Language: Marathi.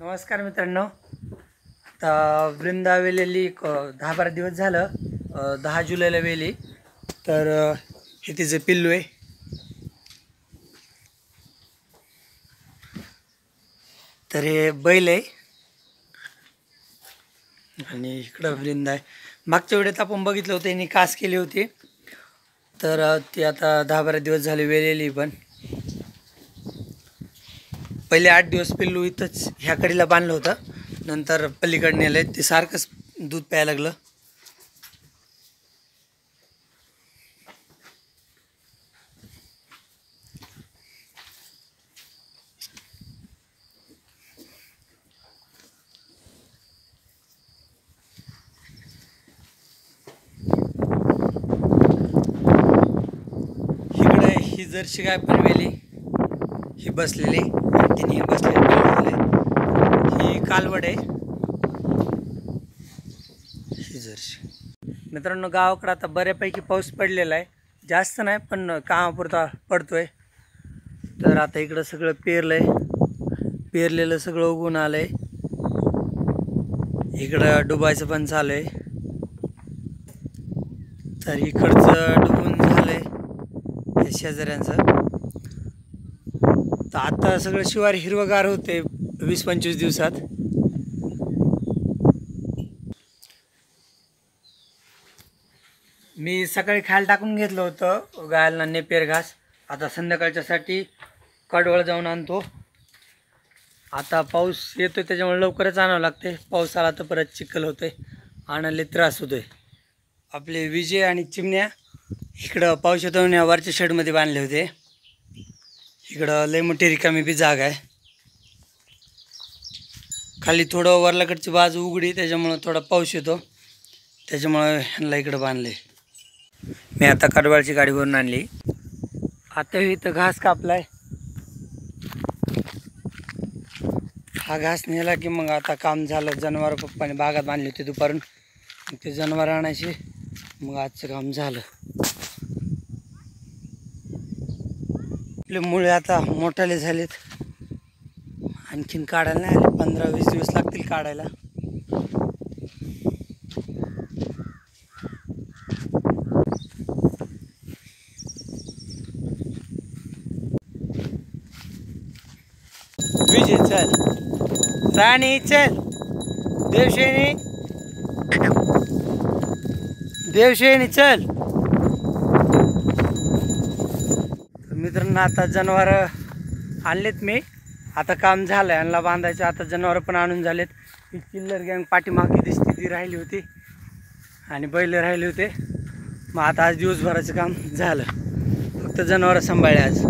नमस्कार मित्रांनो. आता वृंदा वेलेली एक, दहा बारा दिवस झालं दहा जुलैला वेली. तर हे तिचं पिल्लू आहे. तर हे बैल आहे. आणि इकडं वृंदा आहे. मागच्या वेळेत आपण बघितलं होतं यांनी कास केली होती. तर ती आता दहा बारा दिवस झाले वेलेली पण. पहिले आठ दिवस पिल्लू इथंच ह्या कडीला बांधलं होतं. नंतर पलीकडे नेलं ते सारखंच दूध प्यायला लागलं. इकडे ही जर्शी गाय पण वेली. ही बसलेली. आणखीन बसले ही कालवड. आहे मित्रांनो गावाकडं आता बऱ्यापैकी पाऊस पडलेला आहे. जास्त नाही पण कामापुरता पडतोय. तर आता इकडं सगळं पेरलंय. पेरलेलं सगळं उगून आलंय. इकडं डुबायचं पण चालू आहे तर इकडचं डुबून झालंय. या शेजाऱ्यांचं. तर आता सगळं शिवार हिरवगार होते वीस पंचवीस दिवसात. मी सकाळी खायला टाकून घेतलं होतं गायला नेपेर घास. आता संध्याकाळच्यासाठी कडवळ जाऊन आणतो. आता पाऊस येतोय त्याच्यामुळे लवकरच आणावं लागते पाऊस आला तर परत चिखल होतोय. आणायला त्रास होतोय. आपले विजय आणि चिमण्या इकडं पाऊस येतो या वरच्या शेडमध्ये बांधले होते. इकडं लय मोठी रिकामी बी जागा आहे. खाली थोडं वरलाकडची बाजू उघडी त्याच्यामुळं थोडा पाऊस येतो. त्याच्यामुळं ह्यांना इकडं बांधले मी आता कडवाळची गाडी भरून आणली. आता इथं घास कापलाय. हा घास नेला की मग आता काम झालं. जनावर पप्पाने बागात बांधली होती दुपारून. ते जनावर आणायचे. मग आजचं काम झालं. आपले मुळे आता मोठाले झालेत. आणखीन काढायला नाही आले. पंधरा वीस दिवस लागतील काढायला. विजय चल. राणी चल. देवशेणी देवशेणी चल. मित्रांनो आता जनावर आणलेत मी. आता काम झालं आहे यांना बांधायचं. आता जनावरं पण आणून झालेत. ही किल्लर गँग पाठीमागे दिसते ती राहिली होती. आणि बैल राहिले होते. मग आता आज दिवसभराचं काम झालं. फक्त जनावरं सांभाळले आज.